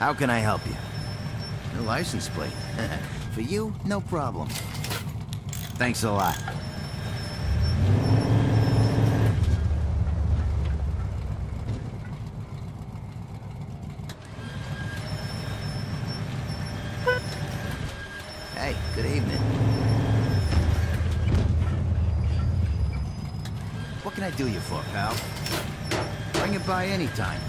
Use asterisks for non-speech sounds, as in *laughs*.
How can I help you? Your license plate. *laughs* For you, no problem. Thanks a lot. Hey, good evening. What can I do you for, pal? Bring it by anytime.